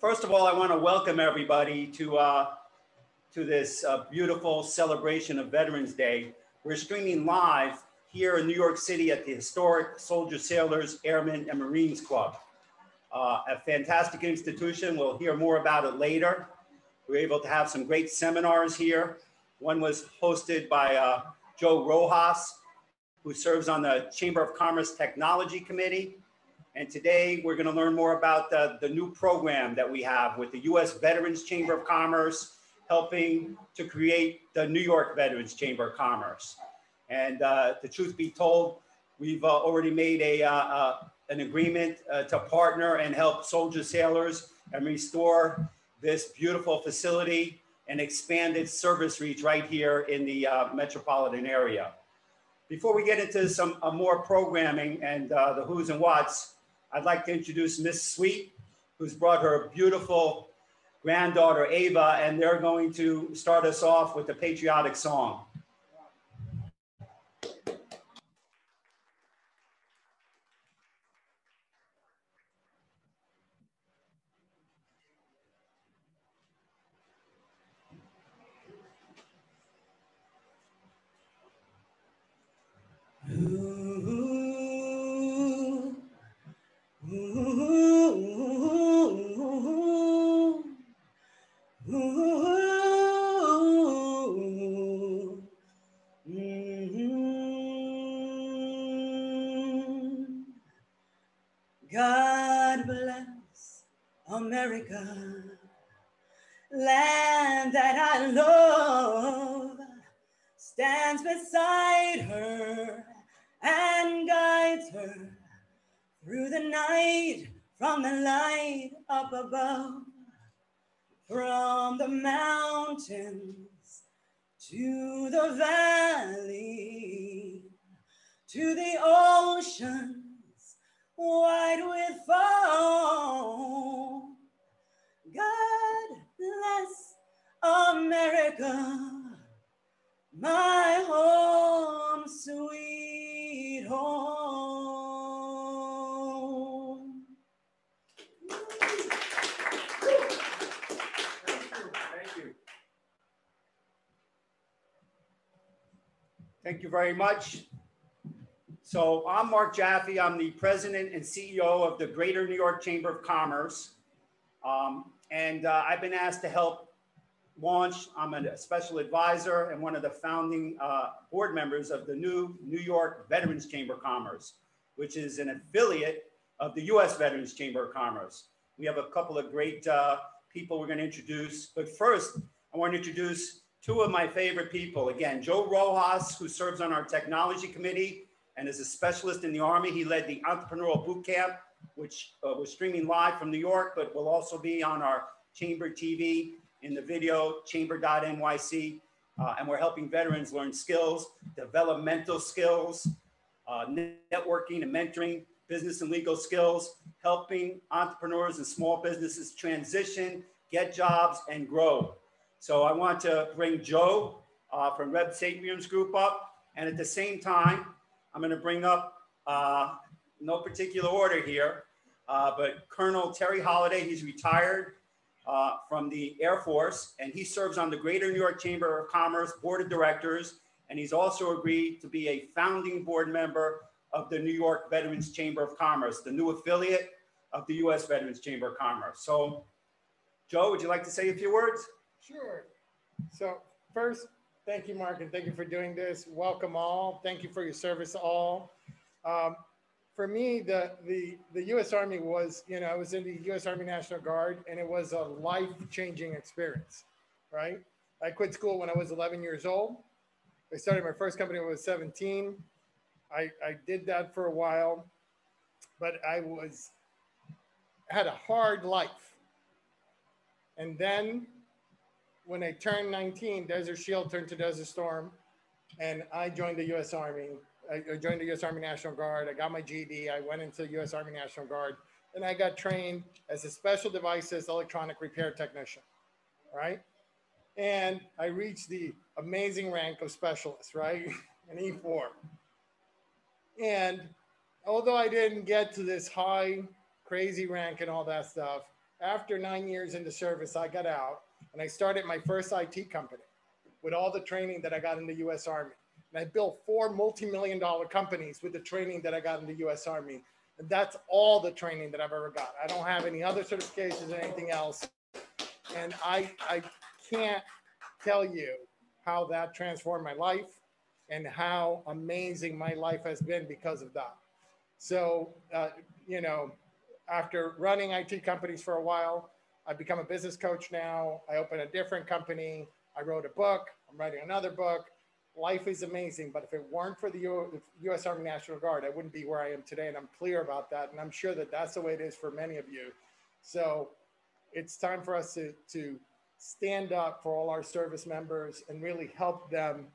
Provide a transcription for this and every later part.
First of all, I want to welcome everybody to, uh, to this uh, beautiful celebration of Veterans Day. We're streaming live here in New York City at the historic Soldier Sailors, Airmen, and Marines Club. Uh, a fantastic institution. We'll hear more about it later. We were able to have some great seminars here. One was hosted by uh, Joe Rojas, who serves on the Chamber of Commerce Technology Committee. And today we're going to learn more about the, the new program that we have with the U.S. Veterans Chamber of Commerce, helping to create the New York Veterans Chamber of Commerce. And uh, the truth be told, we've uh, already made a, uh, uh an agreement uh, to partner and help soldier sailors and restore this beautiful facility and expand its service reach right here in the uh, metropolitan area. Before we get into some more programming and the who's and what's, I'd like to introduce Miss Sweet, who's brought her beautiful granddaughter Ava, and they're going to start us off with a patriotic song. Very much. So I'm Mark Jaffe. I'm the president and CEO of the Greater New York Chamber of Commerce. Um, and uh, I've been asked to help launch. I'm a special advisor and one of the founding uh, board members of the new New York Veterans Chamber of Commerce, which is an affiliate of the US Veterans Chamber of Commerce. We have a couple of great uh, people we're going to introduce. But first, I want to introduce two of my favorite people. Again, Joe Rojas, who serves on our technology committee and is a specialist in the Army. He led the entrepreneurial boot camp, which uh, was streaming live from New York, but will also be on our Chamber TV in the video, chamber.nyc. Uh, and we're helping veterans learn skills, developmental skills, uh, networking and mentoring, business and legal skills, helping entrepreneurs and small businesses transition, get jobs, and grow. So I want to bring Joe uh, from Reb Sapiens Group up. And at the same time, I'm going to bring up, uh, no particular order here, uh, but Colonel Terry Holiday. He's retired uh, from the Air Force and he serves on the Greater New York Chamber of Commerce Board of Directors. And he's also agreed to be a founding board member of the New York Veterans Chamber of Commerce, the new affiliate of the US Veterans Chamber of Commerce. So, Joe, would you like to say a few words? Sure. So first, thank you, Mark, and thank you for doing this. Welcome all. Thank you for your service all. Um, for me, the, the, the U.S. Army was, you know, I was in the U.S. Army National Guard, and it was a life-changing experience, right? I quit school when I was 11 years old. I started my first company when I was 17. I, I did that for a while, but I was had a hard life. And then when I turned 19, Desert Shield turned to Desert Storm, and I joined the U.S. Army. I joined the U.S. Army National Guard. I got my GED. I went into the U.S. Army National Guard, and I got trained as a special devices electronic repair technician, right? And I reached the amazing rank of specialist, right? An E4. And although I didn't get to this high, crazy rank and all that stuff, after nine years in the service, I got out and I started my first IT company with all the training that I got in the US Army. And I built four multi-million dollar companies with the training that I got in the US Army. And that's all the training that I've ever got. I don't have any other certifications or anything else. And I, I can't tell you how that transformed my life and how amazing my life has been because of that. So, uh, you know, after running IT companies for a while, I've become a business coach now. I open a different company. I wrote a book. I'm writing another book. Life is amazing, but if it weren't for the U.S. Army National Guard, I wouldn't be where I am today. And I'm clear about that. And I'm sure that that's the way it is for many of you. So it's time for us to, to stand up for all our service members and really help them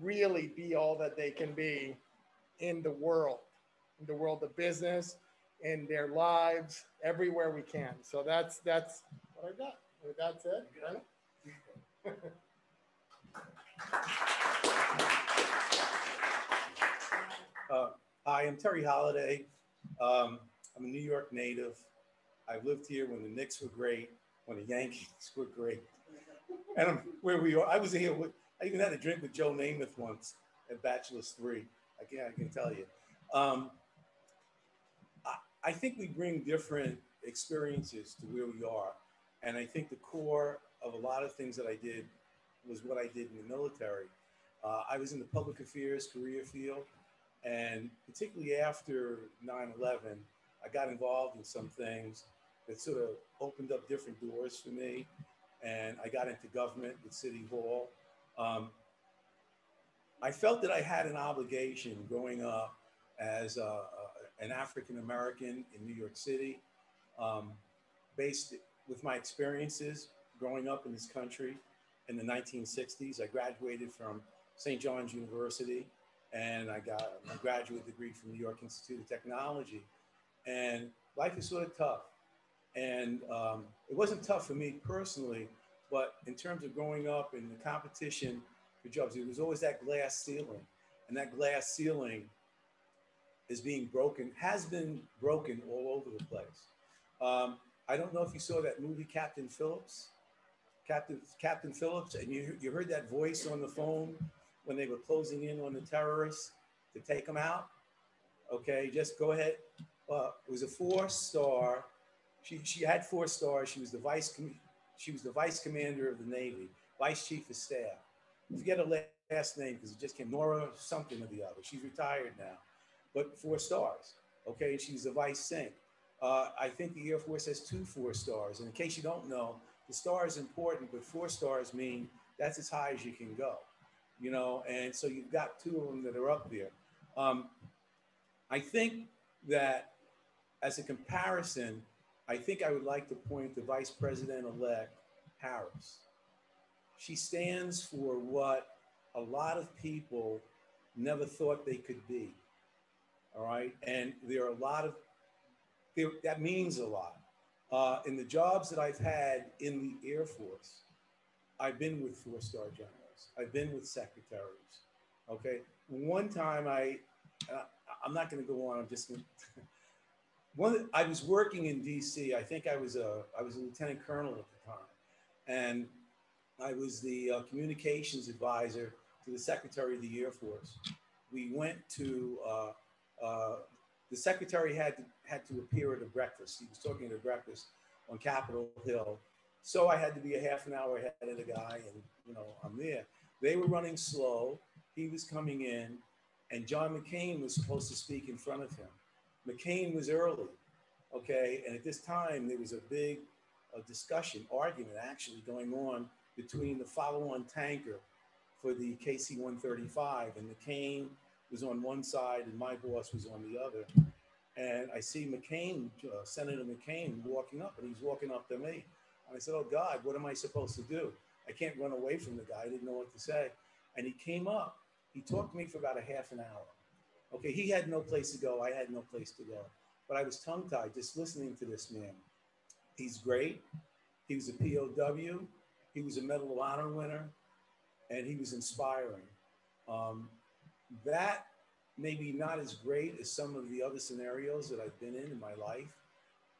really be all that they can be in the world, in the world of business, in their lives, everywhere we can. So that's that's what I got. That's it. Right? Uh, hi, I'm Terry Holiday. Um, I'm a New York native. I lived here when the Knicks were great, when the Yankees were great. And I'm where we are. I was here with, I even had a drink with Joe Namath once at Bachelor's Three. I can I can tell you. Um, I, think we bring different experiences to where we are. And I think the core of a lot of things that I did was what I did in the military. Uh, I was in the public affairs career field. And particularly after 9 11, I got involved in some things that sort of opened up different doors for me. And I got into government with City Hall. Um, I felt that I had an obligation growing up as a, an African American in New York City, um, based with my experiences growing up in this country in the 1960s. I graduated from St. John's University and I got my graduate degree from New York Institute of Technology. And life is sort of tough. And um, it wasn't tough for me personally, but in terms of growing up in the competition for jobs, it was always that glass ceiling. And that glass ceiling is being broken, has been broken all over the place. Um, I don't know if you saw that movie, Captain Phillips. Captain, Captain Phillips, and you, you heard that voice on the phone when they were closing in on the terrorists to take them out. Okay, just go ahead. Uh, it was a four star. She, she had four stars. She was the vice she was the vice commander of the Navy, vice chief of staff. Forget her last name because it just came Nora something or the other. She's retired now, but four stars. Okay, she's the vice sync. Uh, I think the Air Force has two four stars. And in case you don't know, the star is important, but four stars mean that's as high as you can go you know, and so you've got two of them that are up there. Um, I think that as a comparison, I think I would like to point to Vice President elect Harris. She stands for what a lot of people never thought they could be. All right. And there are a lot of, there, that means a lot. Uh, in the jobs that I've had in the Air Force, I've been with four star generals. I've been with secretaries. Okay. One time I, uh, I'm not going to go on. I'm just going to. One, I was working in D.C. I think I was a, I was a lieutenant colonel at the time, and I was the uh, communications advisor to the Secretary of the Air Force. We went to uh, the secretary had to, had to appear at a breakfast. He was talking at a breakfast on Capitol Hill, so I had to be a half an hour ahead of the guy, and you know I'm there. They were running slow. He was coming in, and John McCain was supposed to speak in front of him. McCain was early, okay? And at this time, there was a big uh, discussion, argument actually going on between the follow on tanker for the KC 135, and McCain was on one side and my boss was on the other. And I see McCain, uh, Senator McCain, walking up, and he's walking up to me. And I said, Oh God, what am I supposed to do? I can't run away from the guy. I didn't know what to say. And he came up. He talked to me for about a half an hour. Okay, he had no place to go. I had no place to go. But I was tongue tied just listening to this man. He's great. He was a POW. He was a Medal of Honor winner. And he was inspiring. Um, that maybe not as great as some of the other scenarios that I've been in in my life.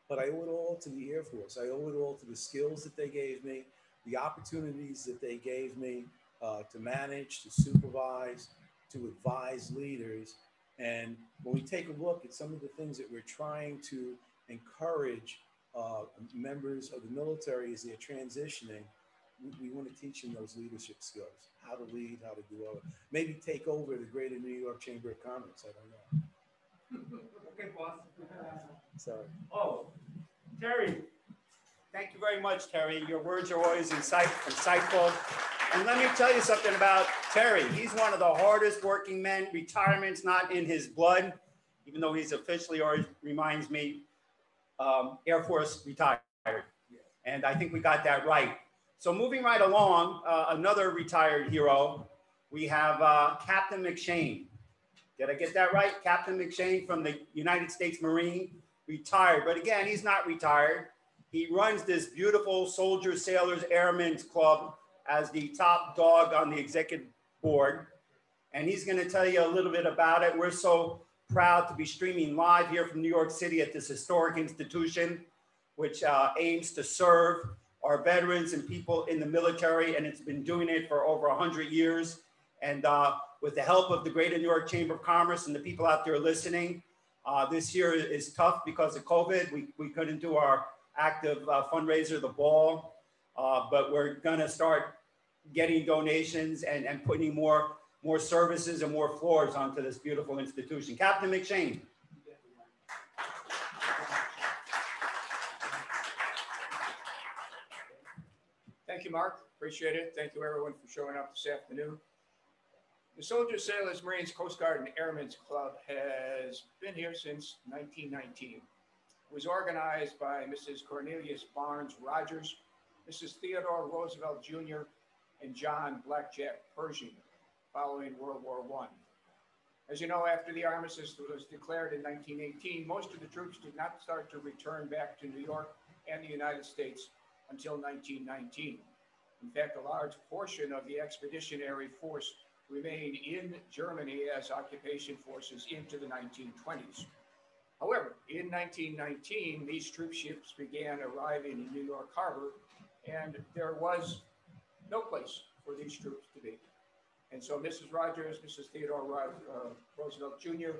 but I owe it all to the Air Force. I owe it all to the skills that they gave me, the opportunities that they gave me uh, to manage, to supervise, to advise leaders. And when we take a look at some of the things that we're trying to encourage uh, members of the military as they're transitioning, we, we want to teach them those leadership skills, how to lead, how to do all Maybe take over the Greater New York Chamber of Commerce. I don't know. okay, boss. Sorry. Oh, Terry. Thank you very much, Terry. Your words are always insightful. And let me tell you something about Terry. He's one of the hardest working men. Retirement's not in his blood, even though he's officially, or reminds me, um, Air Force retired. And I think we got that right. So moving right along, uh, another retired hero, we have uh, Captain McShane. Did I get that right? Captain McShane from the United States Marine, retired. But again, he's not retired. He runs this beautiful Soldiers, Sailors, Airmen's Club as the top dog on the executive board. And he's going to tell you a little bit about it. We're so proud to be streaming live here from New York City at this historic institution, which uh, aims to serve our veterans and people in the military. And it's been doing it for over 100 years. And uh, with the help of the Greater New York Chamber of Commerce and the people out there listening, uh, this year is tough because of COVID. We, we couldn't do our active uh, fundraiser, the ball, uh, but we're going to start getting donations and, and putting more, more services and more floors onto this beautiful institution. Captain McShane. Thank you, Mark. Appreciate it. Thank you, everyone, for showing up this afternoon. The Soldiers, Sailors, Marines, Coast Guard, and Airmen's Club has been here since 1919. It was organized by Mrs. Cornelius Barnes Rogers, Mrs. Theodore Roosevelt Jr., and John Blackjack Pershing following World War I. As you know, after the armistice was declared in 1918, most of the troops did not start to return back to New York and the United States until 1919. In fact, a large portion of the expeditionary force remained in Germany as occupation forces into the 1920s. However, in 1919, these troop ships began arriving in New York Harbor, and there was no place for these troops to be. And so Mrs. Rogers, Mrs. Theodore uh, Roosevelt Jr.,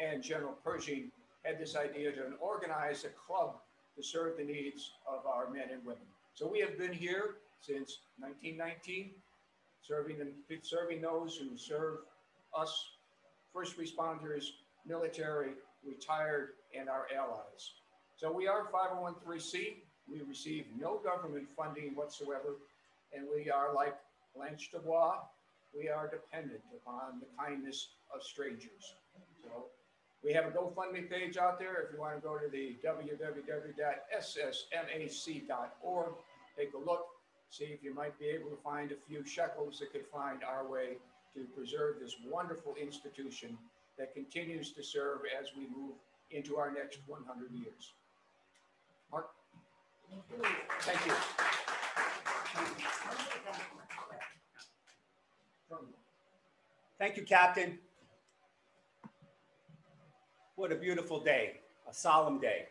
and General Pershing had this idea to organize a club to serve the needs of our men and women. So we have been here since 1919, serving, them, serving those who serve us, first responders, military, retired, and our allies. So we are 501c. We receive no government funding whatsoever and we are like Blanche Dubois, we are dependent upon the kindness of strangers. So we have a GoFundMe page out there. If you want to go to the www.ssmac.org, take a look, see if you might be able to find a few shekels that could find our way to preserve this wonderful institution that continues to serve as we move into our next 100 years. Mark? Thank you. Thank you, Captain. What a beautiful day, a solemn day.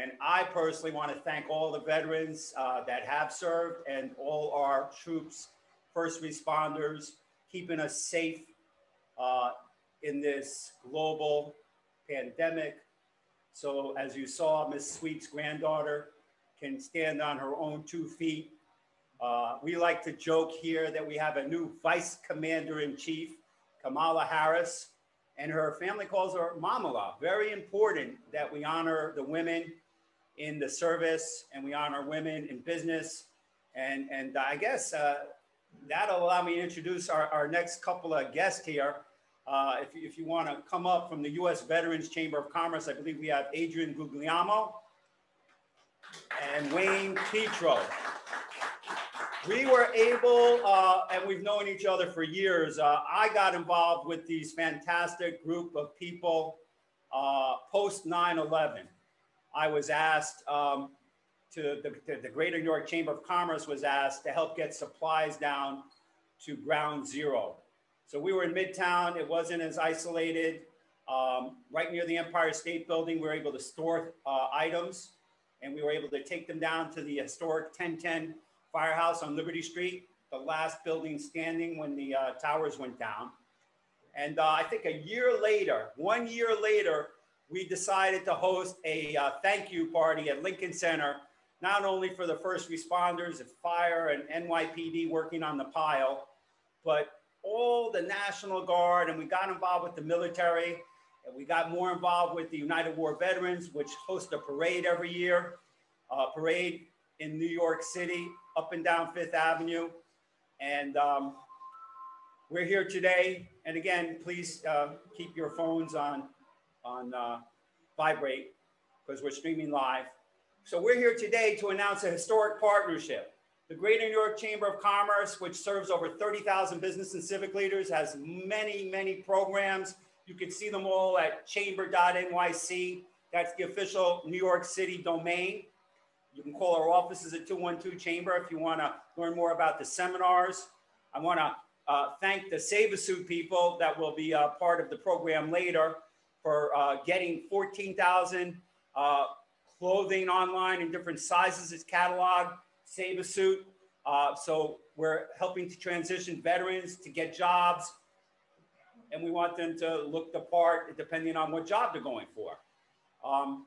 And I personally want to thank all the veterans uh, that have served and all our troops, first responders, keeping us safe uh, in this global pandemic. So as you saw, Miss Sweet's granddaughter can stand on her own two feet uh, we like to joke here that we have a new vice commander in chief, Kamala Harris, and her family calls her Momala. Very important that we honor the women in the service and we honor women in business. And, and I guess uh, that'll allow me to introduce our, our next couple of guests here. Uh, if, if you want to come up from the U.S. Veterans Chamber of Commerce, I believe we have Adrian Guglielmo and Wayne Petro we were able, uh, and we've known each other for years. Uh, I got involved with these fantastic group of people uh, post 9 11. I was asked um, to the, the, Greater New York Chamber of Commerce was asked to help get supplies down to ground zero. So we were in Midtown. It wasn't as isolated. Um, right near the Empire State Building, we were able to store uh, items and we were able to take them down to the historic 1010 Firehouse on Liberty Street, the last building standing when the uh, towers went down. And uh, I think a year later, one year later, we decided to host a uh, thank you party at Lincoln Center, not only for the first responders of fire and NYPD working on the pile, but all the National Guard, and we got involved with the military, and we got more involved with the United War Veterans, which host a parade every year, a parade in New York City, up and down Fifth Avenue. And um, we're here today. And again, please uh, keep your phones on, on uh, vibrate because we're streaming live. So we're here today to announce a historic partnership. The Greater New York Chamber of Commerce, which serves over 30,000 business and civic leaders, has many, many programs. You can see them all at chamber.nyc. That's the official New York City domain. You can call our offices at 212 Chamber if you want to learn more about the seminars. I want to uh, thank the Save a Suit people that will be uh, part of the program later for uh, getting 14,000 uh, clothing online in different sizes It's catalog, Save a Suit. Uh, so we're helping to transition veterans to get jobs, and we want them to look the part depending on what job they're going for. Um,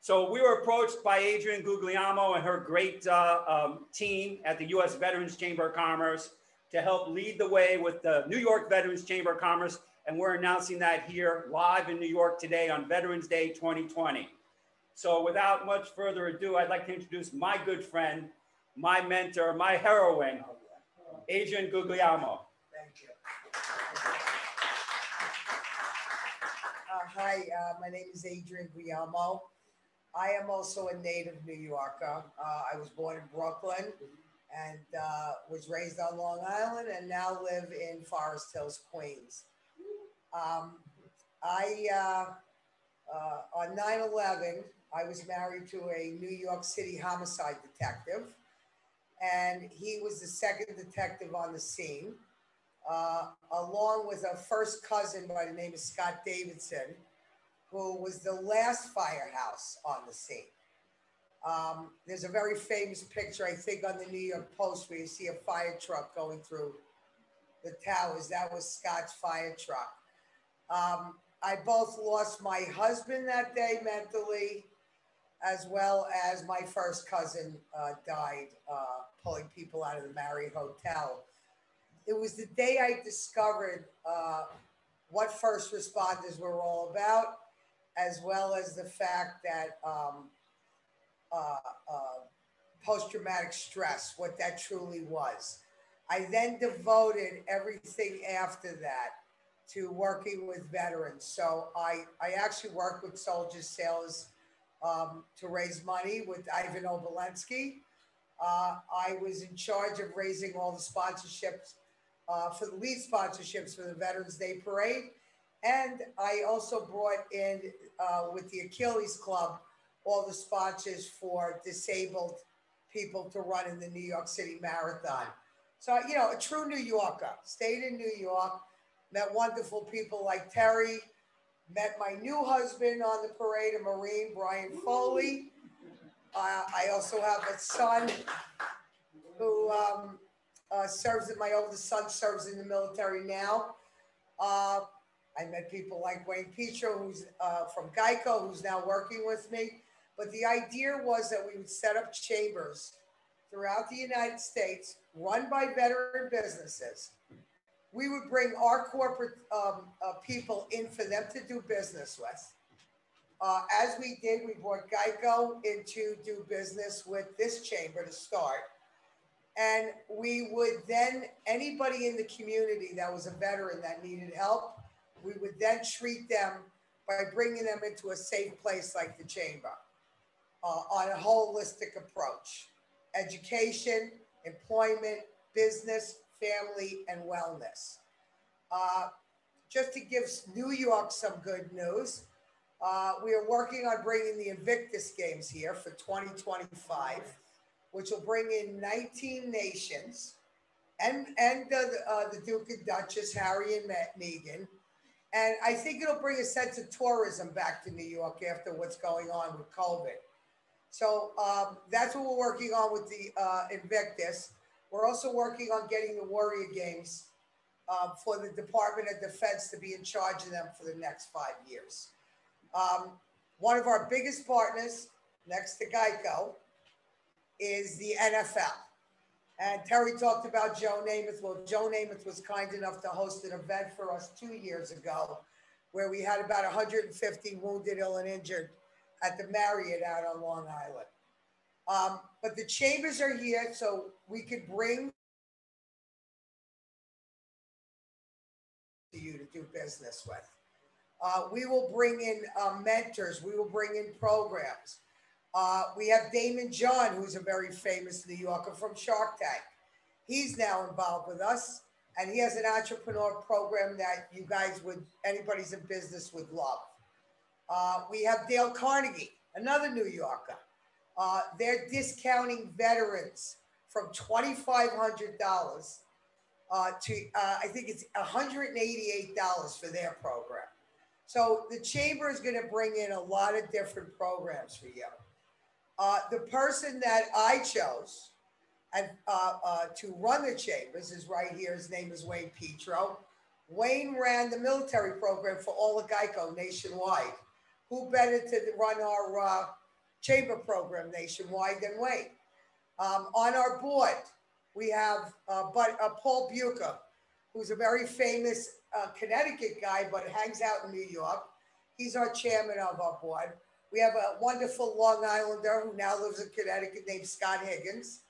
so we were approached by Adrienne Guglielmo and her great uh, um, team at the U.S. Veterans Chamber of Commerce to help lead the way with the New York Veterans Chamber of Commerce. And we're announcing that here live in New York today on Veterans Day 2020. So without much further ado, I'd like to introduce my good friend, my mentor, my heroine, Adrian Guglielmo. Thank you. Uh, hi, uh, my name is Adrian Guglielmo. I am also a native New Yorker. Uh, I was born in Brooklyn and uh, was raised on Long Island and now live in Forest Hills, Queens. Um, I, uh, uh, on 9 11, I was married to a New York City homicide detective, and he was the second detective on the scene, uh, along with a first cousin by the name of Scott Davidson, who was the last firehouse on the scene. Um, there's a very famous picture, I think, on the New York Post where you see a fire truck going through the towers. That was Scott's fire truck. Um, I both lost my husband that day mentally, as well as my first cousin uh, died uh, pulling people out of the Marriott Hotel. It was the day I discovered uh, what first responders were all about, as well as the fact that um, uh, uh, post traumatic stress, what that truly was. I then devoted everything after that to working with veterans. So I, I actually worked with soldiers, sailors um, to raise money with Ivan Obolensky. Uh, I was in charge of raising all the sponsorships uh, for the lead sponsorships for the Veterans Day Parade. And I also brought in uh, with the Achilles Club all the sponsors for disabled people to run in the New York City Marathon. So, you know, a true New Yorker, stayed in New York, met wonderful people like Terry, met my new husband on the parade, a Marine, Brian Foley. Uh, I also have a son who um, uh, serves in my oldest son serves in the military now. Uh, I met people like Wayne Petro, who's uh, from Geico, who's now working with me. But the idea was that we would set up chambers throughout the United States, run by veteran businesses. We would bring our corporate um, uh, people in for them to do business with. Uh, as we did, we brought Geico in to do business with this chamber to start. And we would then, anybody in the community that was a veteran that needed help, we would then treat them by bringing them into a safe place like the chamber uh, on a holistic approach education, employment, business, family, and wellness. Uh, just to give New York some good news, uh, we are working on bringing the Invictus Games here for 2025, which will bring in 19 nations and, and the, uh, the Duke and Duchess, Harry and Meghan. And I think it'll bring a sense of tourism back to New York after what's going on with COVID. So um, that's what we're working on with the uh, Invictus. We're also working on getting the Warrior Games uh, for the Department of Defense to be in charge of them for the next five years. Um, one of our biggest partners, next to Geico, is the NFL. And Terry talked about Joe Namath. Well, Joe Namath was kind enough to host an event for us two years ago where we had about 150 wounded, ill, and injured at the Marriott out on Long Island. Um, but the chambers are here so we could bring to you to do business with. Uh, we will bring in uh, mentors. We will bring in programs. Uh, we have Daymond John, who's a very famous New Yorker from Shark Tank. He's now involved with us, and he has an entrepreneur program that you guys would, anybody's in business would love. Uh, we have Dale Carnegie, another New Yorker. Uh, they're discounting veterans from $2,500 uh, to, uh, I think it's $188 for their program. So the chamber is going to bring in a lot of different programs for you. Uh, the person that I chose and uh, uh, to run the chambers is right here. His name is Wayne Petro. Wayne ran the military program for all of Geico nationwide. Who better to run our chamber program nationwide than Wayne. Um, on our board, we have uh, but, uh, Paul Buca, who's a very famous uh, Connecticut guy, but hangs out in New York. He's our chairman of our board. We have a wonderful Long Islander who now lives in Connecticut named Scott Higgins,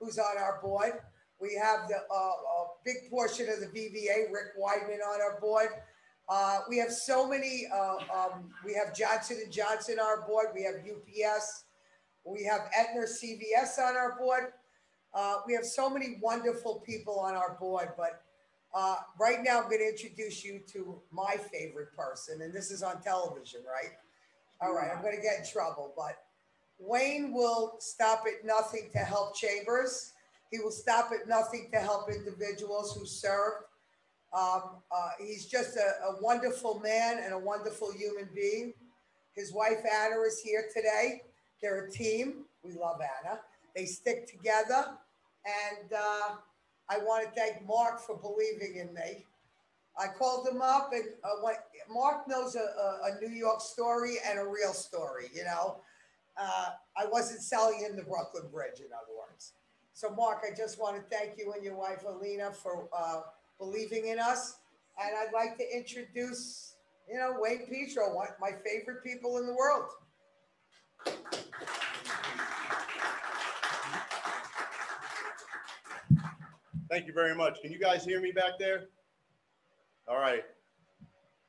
who's on our board. We have the uh, a big portion of the VVA, Rick Weidman, on our board. Uh, we have so many. Uh, um, we have Johnson and Johnson on our board. We have UPS. We have Aetna CVS on our board. Uh, we have so many wonderful people on our board, but uh, right now I'm going to introduce you to my favorite person, and this is on television, right? All right, I'm going to get in trouble, but Wayne will stop at nothing to help chambers. He will stop at nothing to help individuals who serve. Um, uh, he's just a, a, wonderful man and a wonderful human being. His wife Anna is here today. They're a team. We love Anna. They stick together. And uh, I want to thank Mark for believing in me. I called him up, and uh, what, Mark knows a, a, a, New York story and a real story. You know, uh, I wasn't selling him the Brooklyn Bridge, in other words. So, Mark, I just want to thank you and your wife Alina for uh, believing in us, and I'd like to introduce, you know, Wayne Petro, one of my favorite people in the world. Thank you very much. Can you guys hear me back there? All right.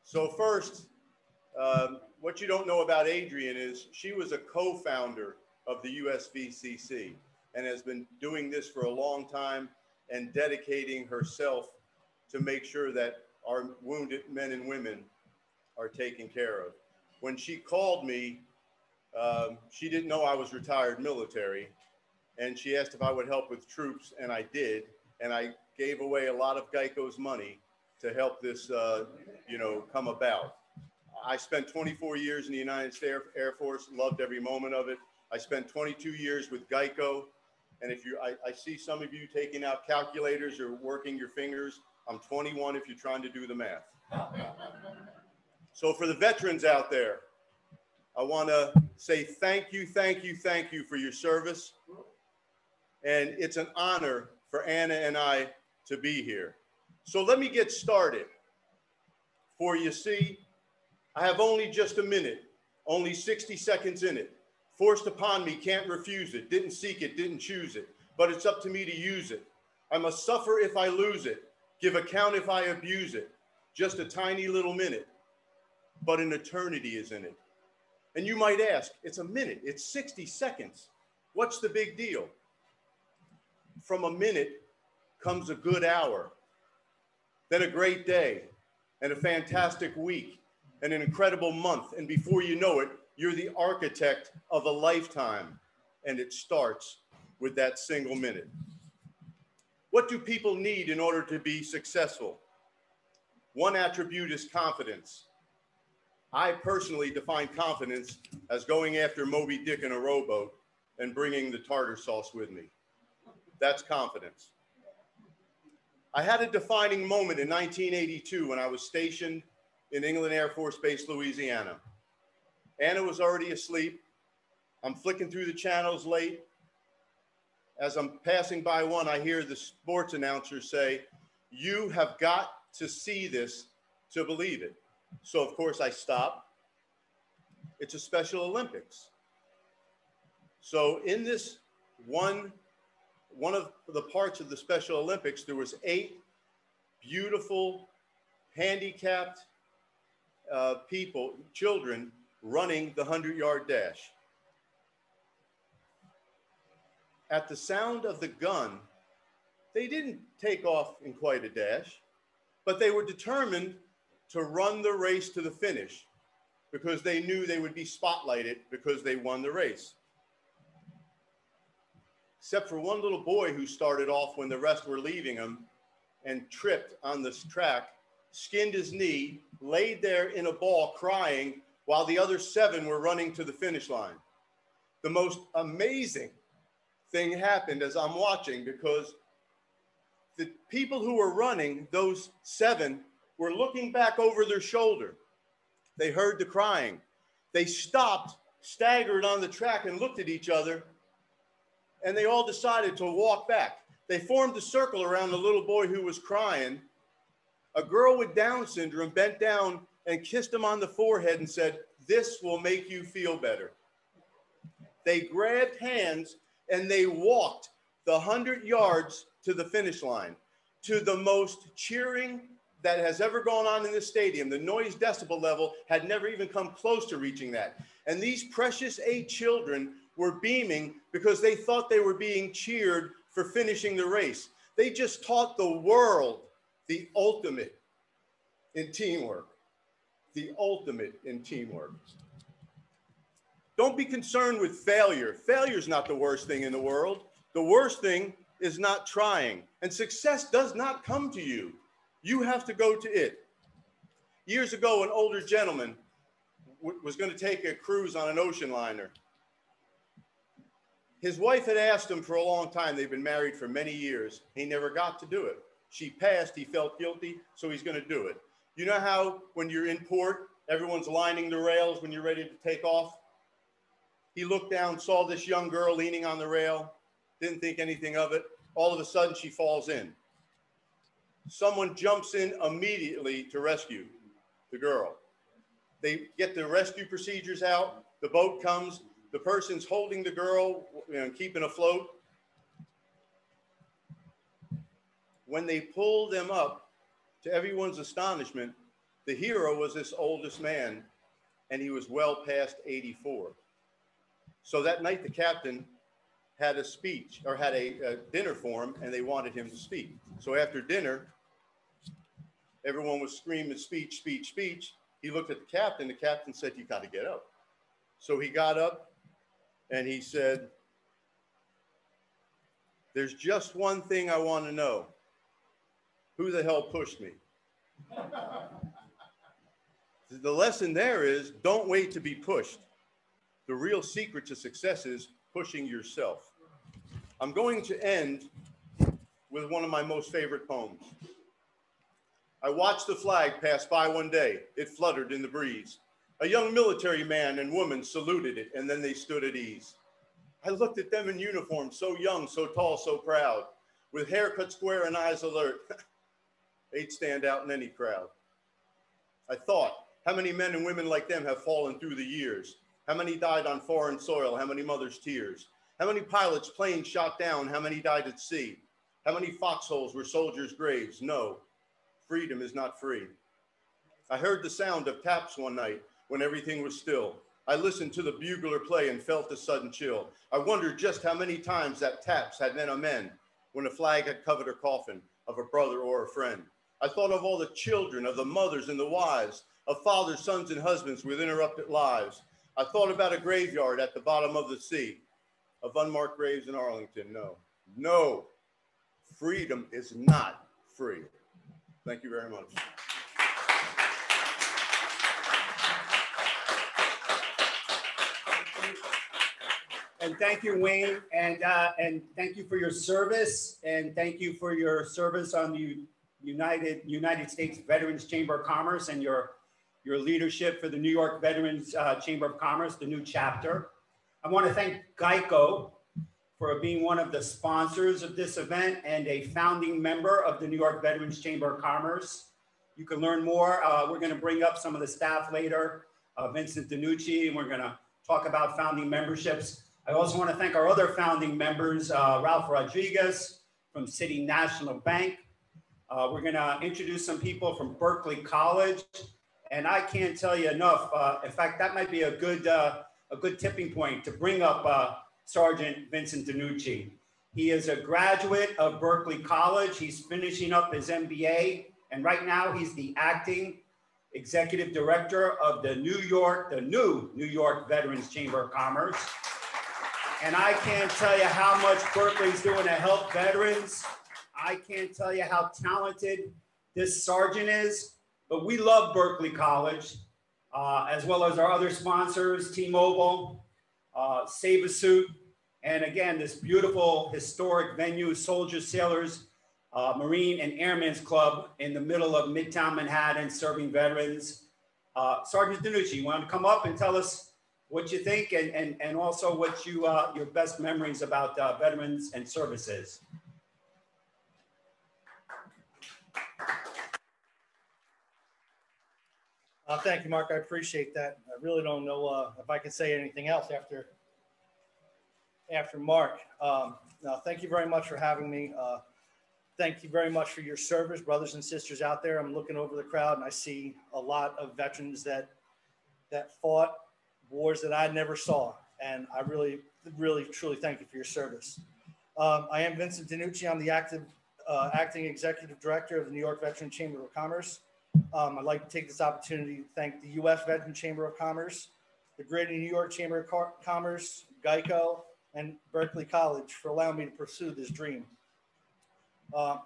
So first, um, what you don't know about Adrian is she was a co-founder of the USVCC and has been doing this for a long time and dedicating herself to make sure that our wounded men and women are taken care of. When she called me, um, she didn't know I was retired military, and she asked if I would help with troops, and I did and I gave away a lot of Geico's money to help this, uh, you know, come about. I spent 24 years in the United States Air Force, loved every moment of it. I spent 22 years with Geico. And if you, I, I see some of you taking out calculators or working your fingers. I'm 21 if you're trying to do the math. so for the veterans out there, I want to say thank you, thank you, thank you for your service. And it's an honor for Anna and I to be here. So let me get started. For you see, I have only just a minute, only 60 seconds in it. Forced upon me, can't refuse it. Didn't seek it, didn't choose it. But it's up to me to use it. I must suffer if I lose it, give account if I abuse it. Just a tiny little minute, but an eternity is in it. And you might ask, it's a minute, it's 60 seconds. What's the big deal? from a minute comes a good hour, then a great day, and a fantastic week, and an incredible month. And before you know it, you're the architect of a lifetime. And it starts with that single minute. What do people need in order to be successful? One attribute is confidence. I personally define confidence as going after Moby Dick in a rowboat and bringing the tartar sauce with me. That's confidence. I had a defining moment in 1982 when I was stationed in England Air Force Base, Louisiana. Anna was already asleep. I'm flicking through the channels late. As I'm passing by one, I hear the sports announcer say, You have got to see this to believe it. So, of course, I stop. It's a Special Olympics. So, in this one, one of the parts of the Special Olympics, there was eight beautiful, handicapped uh, people, children, running the 100 yard dash. At the sound of the gun, they didn't take off in quite a dash, but they were determined to run the race to the finish because they knew they would be spotlighted because they won the race. Except for one little boy who started off when the rest were leaving him and tripped on this track, skinned his knee, laid there in a ball crying while the other seven were running to the finish line. The most amazing thing happened as I'm watching because the people who were running, those seven, were looking back over their shoulder. They heard the crying. They stopped, staggered on the track, and looked at each other. And they all decided to walk back. They formed a circle around the little boy who was crying. A girl with Down syndrome bent down and kissed him on the forehead and said, This will make you feel better. They grabbed hands and they walked the 100 yards to the finish line to the most cheering that has ever gone on in this stadium. The noise decibel level had never even come close to reaching that. And these precious eight children were beaming because they thought they were being cheered for finishing the race. They just taught the world the ultimate in teamwork. The ultimate in teamwork. Don't be concerned with failure. Failure is not the worst thing in the world. The worst thing is not trying. And success does not come to you. You have to go to it. Years ago, an older gentleman was going to take a cruise on an ocean liner. His wife had asked him for a long time. They've been married for many years. He never got to do it. She passed. He felt guilty, so he's going to do it. You know how when you're in port, everyone's lining the rails when you're ready to take off? He looked down, saw this young girl leaning on the rail, didn't think anything of it. All of a sudden, she falls in. Someone jumps in immediately to rescue the girl. They get the rescue procedures out. The boat comes. The person's holding the girl, you know, keeping afloat. When they pull them up, to everyone's astonishment, the hero was this oldest man, and he was well past 84. So that night, the captain had a speech or had a, a, dinner for him, and they wanted him to speak. So after dinner, everyone was screaming, speech, speech, speech. He looked at the captain. The captain said, You got to get up. So he got up and he said, There's just one thing I want to know. Who the hell pushed me? the lesson there is don't wait to be pushed. The real secret to success is pushing yourself. I'm going to end with one of my most favorite poems. I watched the flag pass by one day. It fluttered in the breeze. A young military man and woman saluted it, and then they stood at ease. I looked at them in uniform, so young, so tall, so proud, with hair cut square and eyes alert. They'd stand out in any crowd. I thought, how many men and women like them have fallen through the years? How many died on foreign soil? How many mothers' tears? How many pilots' planes shot down? How many died at sea? How many foxholes were soldiers' graves? No, freedom is not free. I heard the sound of taps one night when everything was still. I listened to the bugler play and felt a sudden chill. I wondered just how many times that taps had meant amen when a flag had covered a coffin of a brother or a friend. I thought of all the children, of the mothers and the wives, of fathers, sons, and husbands with interrupted lives. I thought about a graveyard at the bottom of the sea of unmarked graves in Arlington. No, no, freedom is not free. Thank you very much. And thank you, Wayne, and, uh, and thank you for your service, and thank you for your service on the United, United States Veterans Chamber of Commerce and your, your leadership for the New York Veterans uh, Chamber of Commerce, the new chapter. I want to thank Geico for being one of the sponsors of this event and a founding member of the New York Veterans Chamber of Commerce. You can learn more. Uh, we're going to bring up some of the staff later, uh, Vincent DiNucci, and we're going to talk about founding memberships. I also want to thank our other founding members, uh, Ralph Rodriguez from City National Bank. Uh, we're going to introduce some people from Berkeley College. And I can't tell you enough. Uh, in fact, that might be a good, uh, a good tipping point to bring up uh, Sergeant Vincent DiNucci. He is a graduate of Berkeley College. He's finishing up his MBA. And right now he's the acting executive director of the New York, the new New York Veterans Chamber of Commerce. And I can't tell you how much Berkeley's doing to help veterans. I can't tell you how talented this sergeant is, but we love Berkeley College, uh, as well as our other sponsors, T-Mobile, uh, Save a Suit, and again, this beautiful historic venue, Soldiers, Sailors, uh, Marine and Airmen's Club in the middle of Midtown Manhattan, serving veterans. Uh, Sergeant DiNucci, you want to come up and tell us what you think and, and, and also what you, uh, your best memories about uh, veterans and services. Uh, thank you, Mark. I appreciate that. I really don't know uh, if I can say anything else after after Mark. Um, no, thank you very much for having me. Uh, thank you very much for your service, brothers and sisters out there. I'm looking over the crowd and I see a lot of veterans that that fought wars that I never saw. And I really, really, truly thank you for your service. Um, I am Vincent DiNucci. I'm the active, uh, acting executive director of the New York Veteran Chamber of Commerce. Um, I'd like to take this opportunity to thank the U.S. Veteran Chamber of Commerce, the Greater New York Chamber of Commerce, Geico, and Berkeley College for allowing me to pursue this dream. Uh,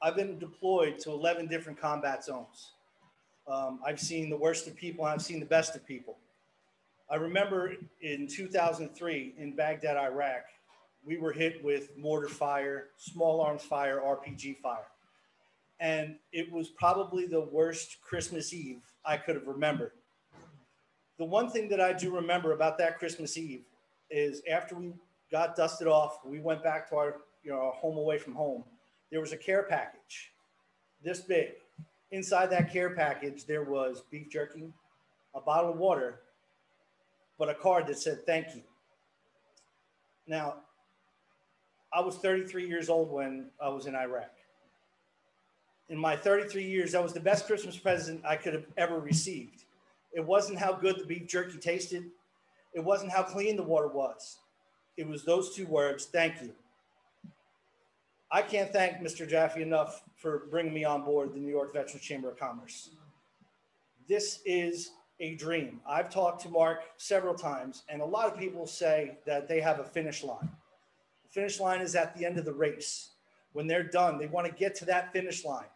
I've been deployed to 11 different combat zones. Um, I've seen the worst of people, I've seen the best of people. I remember in 2003 in Baghdad, Iraq, we were hit with mortar fire, small arms fire, RPG fire. And it was probably the worst Christmas Eve I could have remembered. The one thing that I do remember about that Christmas Eve is after we got dusted off, we went back to our, you know, our home away from home. There was a care package this big. Inside that care package, there was beef jerky, a bottle of water, but a card that said thank you. Now, I was 33 years old when I was in Iraq. In my 33 years, that was the best Christmas present I could have ever received. It wasn't how good the beef jerky tasted, it wasn't how clean the water was. It was those two words thank you. I can't thank Mr. Jaffe enough for bringing me on board the New York Veterans Chamber of Commerce. This is a dream. I've talked to Mark several times, and a lot of people say that they have a finish line. The finish line is at the end of the race. When they're done, they want to get to that finish line.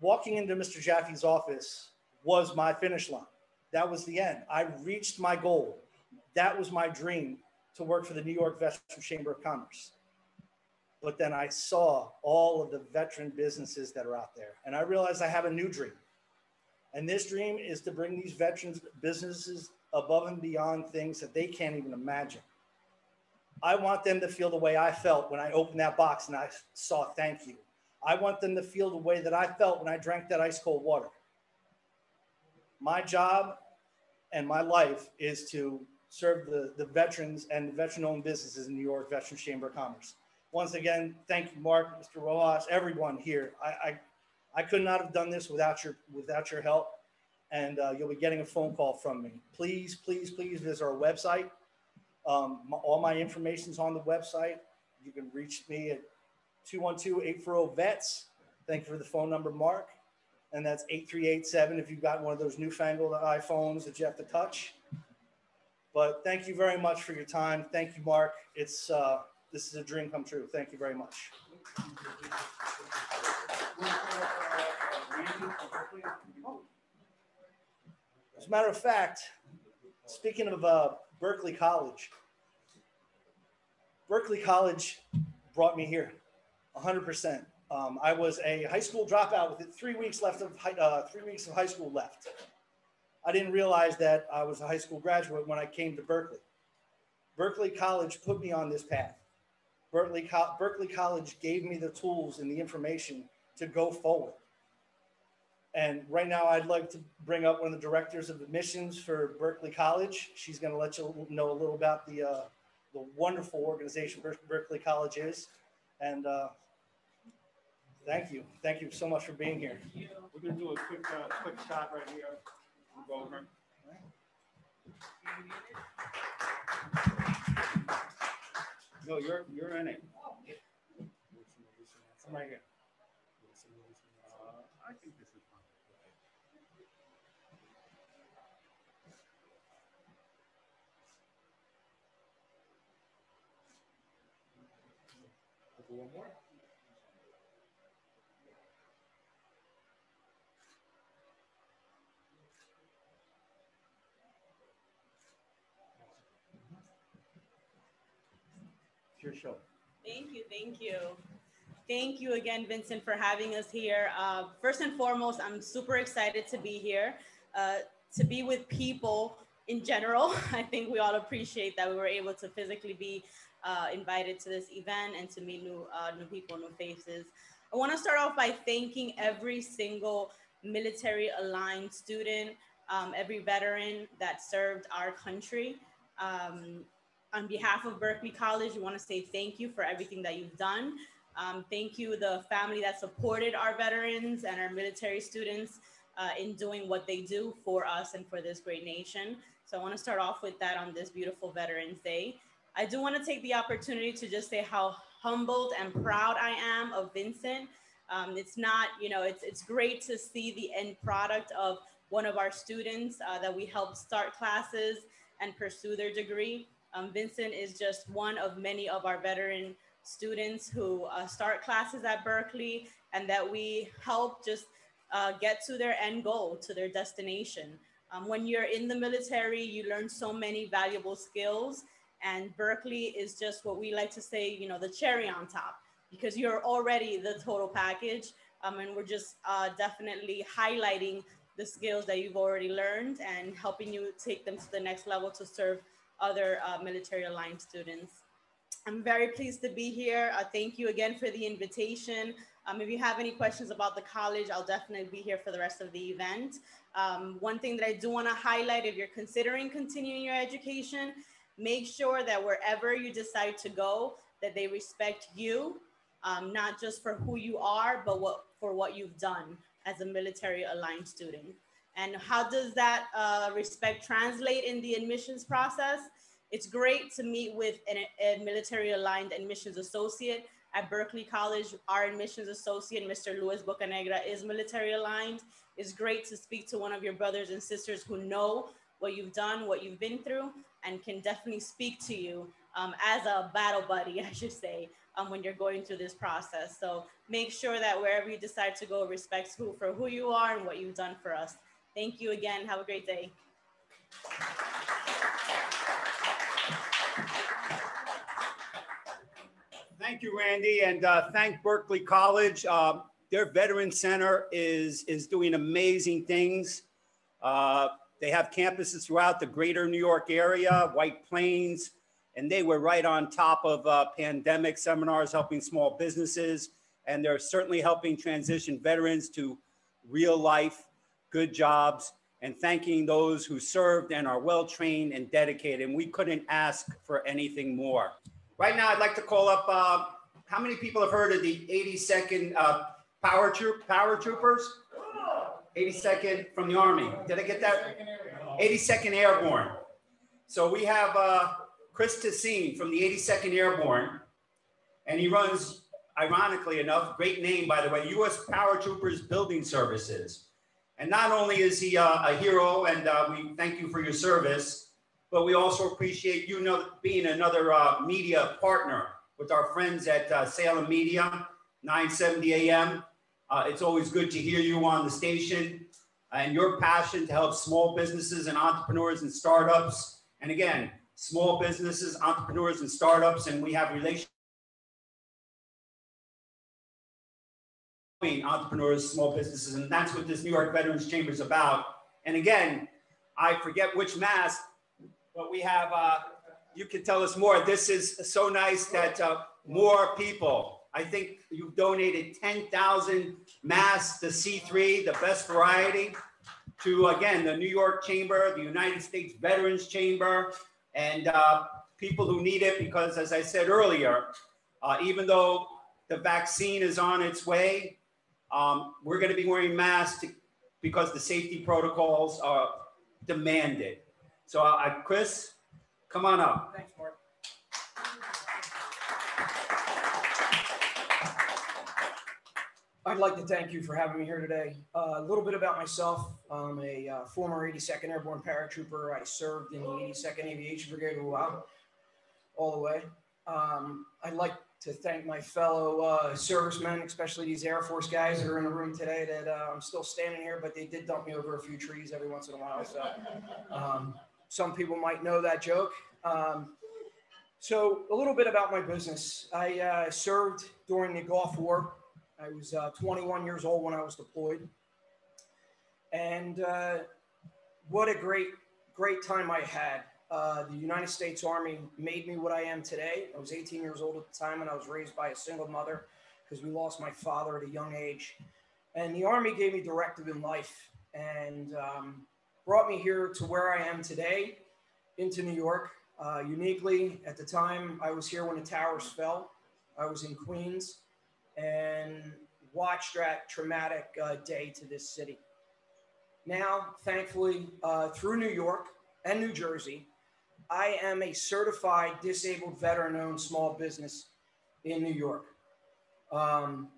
Walking into Mr. Jaffe's office was my finish line. That was the end. I reached my goal. That was my dream to work for the New York Veterans Chamber of Commerce. But then I saw all of the veteran businesses that are out there, and I realized I have a new dream. And this dream is to bring these veterans businesses above and beyond things that they can't even imagine. I want them to feel the way I felt when I opened that box and I saw thank you. I want them to feel the way that I felt when I drank that ice cold water. My job and my life is to serve the, the veterans and the veteran owned businesses in New York Veterans Chamber of Commerce. Once again, thank you, Mark, Mr. Rojas, everyone here. I, I I could not have done this without your without your help, and uh, you'll be getting a phone call from me. Please, please, please visit our website. Um, my, all my information is on the website. You can reach me at 212-840-VETS. Thank you for the phone number, Mark. And that's 8387 if you've got one of those newfangled iPhones that you have to touch. But thank you very much for your time. Thank you, Mark. It's uh, this is a dream come true. Thank you very much. As a matter of fact, speaking of uh, Berkeley College, Berkeley College brought me here, 100%. Um, I was a high school dropout with three weeks left of high, uh, three weeks of high school left. I didn't realize that I was a high school graduate when I came to Berkeley. Berkeley College put me on this path. Berkeley, Co- Berkeley College gave me the tools and the information to go forward. And right now, I'd like to bring up one of the directors of admissions for Berkeley College. She's going to let you know a little about the uh, the wonderful organization Ber- Berkeley College is. And uh, thank you, thank you so much for being here. We're gonna do a quick, uh, quick shot right here. We'll go over. No, you're, you're in it. I'm right here. Uh, I think this is fine. One more. Your show. Thank you, thank you. Thank you again, Vincent, for having us here. Uh, first and foremost, I'm super excited to be here, uh, to be with people in general. I think we all appreciate that we were able to physically be uh, invited to this event and to meet new, uh, new people, new faces. I want to start off by thanking every single military aligned student, um, every veteran that served our country. Um, on behalf of Berkeley College, we want to say thank you for everything that you've done. Um, thank you, the family that supported our veterans and our military students uh, in doing what they do for us and for this great nation. So I want to start off with that on this beautiful Veterans Day. I do want to take the opportunity to just say how humbled and proud I am of Vincent. Um, it's not, you know, it's, it's great to see the end product of one of our students uh, that we helped start classes and pursue their degree. Um, Vincent is just one of many of our veteran students who uh, start classes at Berkeley and that we help just uh, get to their end goal, to their destination. Um, when you're in the military, you learn so many valuable skills and Berkeley is just what we like to say, you know, the cherry on top because you're already the total package. Um, and we're just uh, definitely highlighting the skills that you've already learned and helping you take them to the next level to serve other uh, military aligned students. I'm very pleased to be here. Uh, thank you again for the invitation. Um, if you have any questions about the college, I'll definitely be here for the rest of the event. Um, one thing that I do want to highlight if you're considering continuing your education, make sure that wherever you decide to go, that they respect you, um, not just for who you are, but what, for what you've done as a military aligned student. And how does that uh, respect translate in the admissions process? It's great to meet with an, a military aligned admissions associate at Berkeley College. Our admissions associate, Mr. Luis Bocanegra, is military aligned. It's great to speak to one of your brothers and sisters who know what you've done, what you've been through, and can definitely speak to you um, as a battle buddy, I should say, um, when you're going through this process. So make sure that wherever you decide to go respects who for who you are and what you've done for us. Thank you again. Have a great day. Thank you, Randy, and uh, thank Berkeley College. Um, their Veteran Center is, is doing amazing things. Uh, they have campuses throughout the greater New York area, White Plains, and they were right on top of uh, pandemic seminars helping small businesses. And they're certainly helping transition veterans to real life, good jobs, and thanking those who served and are well trained and dedicated. And we couldn't ask for anything more. Right now, I'd like to call up uh, how many people have heard of the 82nd uh, Power Troop Power Troopers? 82nd from the Army. Did I get that? 82nd Airborne. So we have uh, Chris Tassine from the 82nd Airborne, and he runs, ironically enough, great name by the way, U.S. Paratroopers Building Services. And not only is he uh, a hero, and uh, we thank you for your service, but we also appreciate you know, being another uh, media partner with our friends at uh, Salem Media, 970 AM. Uh, it's always good to hear you on the station and your passion to help small businesses and entrepreneurs and startups. And again, small businesses, entrepreneurs, and startups, and we have relations entrepreneurs, small businesses, and that's what this New York Veterans Chamber is about. And again, I forget which mask, but we have, uh, you can tell us more. This is so nice that uh, more people, I think you've donated 10,000 masks to C3, the best variety, to again, the New York Chamber, the United States Veterans Chamber, and uh, people who need it because, as I said earlier, uh, even though the vaccine is on its way, um, we're going to be wearing masks to, because the safety protocols are demanded. So, uh, Chris, come on up. Thanks, Mark. I'd like to thank you for having me here today. Uh, a little bit about myself. I'm a uh, former 82nd Airborne paratrooper. I served in the 82nd Aviation Brigade all the way. Um, I'd like to thank my fellow uh, servicemen, especially these Air Force guys that are in the room today. That uh, I'm still standing here, but they did dump me over a few trees every once in a while. So um, some people might know that joke. Um, so a little bit about my business. I uh, served during the Gulf War. I was uh, 21 years old when I was deployed, and uh, what a great, great time I had. Uh, the United States Army made me what I am today. I was 18 years old at the time, and I was raised by a single mother because we lost my father at a young age. And the Army gave me directive in life and um, brought me here to where I am today, into New York. Uh, uniquely, at the time, I was here when the towers fell. I was in Queens and watched that traumatic uh, day to this city. Now, thankfully, uh, through New York and New Jersey, I am a certified disabled veteran owned small business in New York. Um,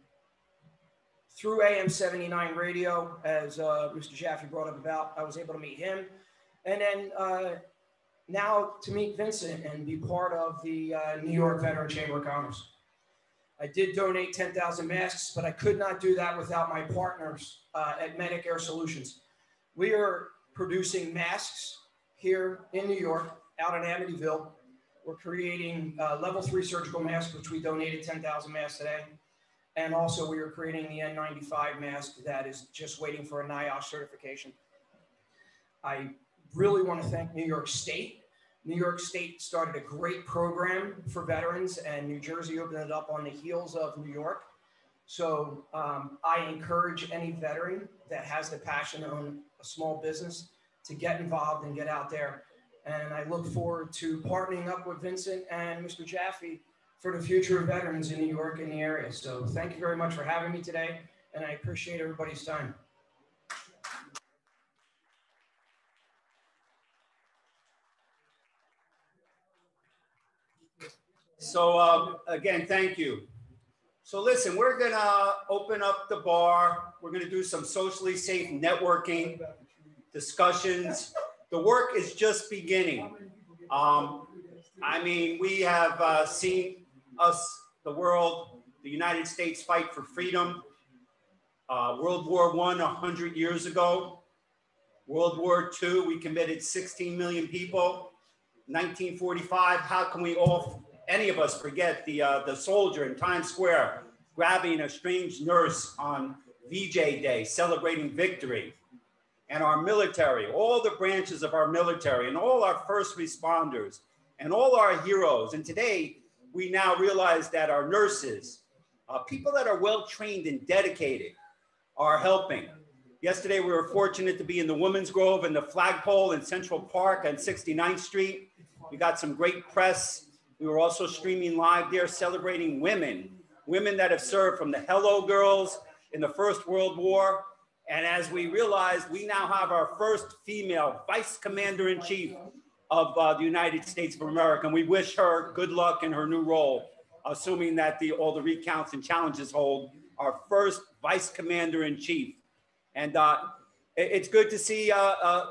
through AM 79 radio, as uh, Mr. Jaffe brought up about, I was able to meet him. And then uh, now to meet Vincent and be part of the uh, New York Veteran Chamber of Commerce. I did donate 10,000 masks, but I could not do that without my partners uh, at Medic Air Solutions. We are producing masks here in New York, out in Amityville. We're creating uh, level three surgical masks, which we donated 10,000 masks today. And also we are creating the N95 mask that is just waiting for a NIOSH certification. I really want to thank New York State New York State started a great program for veterans, and New Jersey opened it up on the heels of New York. So um, I encourage any veteran that has the passion to own a small business to get involved and get out there. And I look forward to partnering up with Vincent and Mr. Jaffe for the future of veterans in New York and the area. So thank you very much for having me today, and I appreciate everybody's time. So uh, again, thank you. So listen, we're gonna open up the bar. We're gonna do some socially safe networking discussions. The work is just beginning. Um, I mean, we have uh, seen us, the world, the United States fight for freedom. Uh, World War One, 100 years ago. World War II, we committed 16 million people. 1945, how can we all any of us forget the, uh, the soldier in Times Square grabbing a strange nurse on VJ Day, celebrating victory. And our military, all the branches of our military, and all our first responders, and all our heroes. And today, we now realize that our nurses, uh, people that are well trained and dedicated, are helping. Yesterday, we were fortunate to be in the Women's Grove and the flagpole in Central Park on 69th Street. We got some great press we were also streaming live there, celebrating women, women that have served from the Hello Girls in the First World War. And as we realized, we now have our first female vice commander in chief of uh, the United States of America. And we wish her good luck in her new role, assuming that the, all the recounts and challenges hold. Our first vice commander in chief. And uh, it, it's good to see uh, uh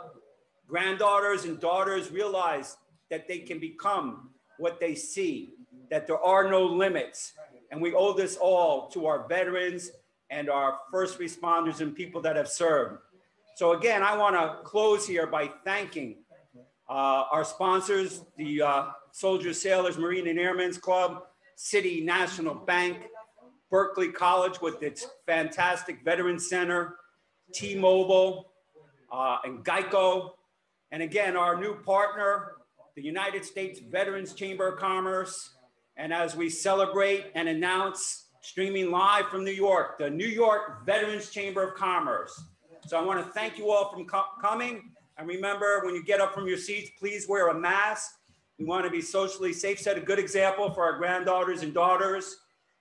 granddaughters and daughters realize that they can become what they see, that there are no limits. And we owe this all to our veterans and our first responders and people that have served. So again, I want to close here by thanking Uh, our sponsors, the uh, Soldiers, Sailors, Marine and Airmen's Club, City National Bank, Berkeley College with its fantastic Veterans Center, T-Mobile, uh, and Geico. And again, our new partner, the United States Veterans Chamber of Commerce. And as we celebrate and announce streaming live from New York, the New York Veterans Chamber of Commerce. So I want to thank you all for co- coming. And remember, when you get up from your seats, please wear a mask. We want to be socially safe, set a good example for our granddaughters and daughters.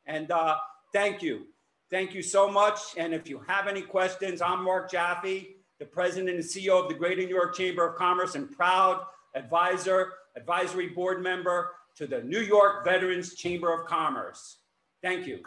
And uh, thank you. Thank you so much. And if you have any questions, I'm Mark Jaffe, the president and CEO of the Greater New York Chamber of Commerce and proud advisor, advisory board member to the New York Veterans Chamber of Commerce. Thank you.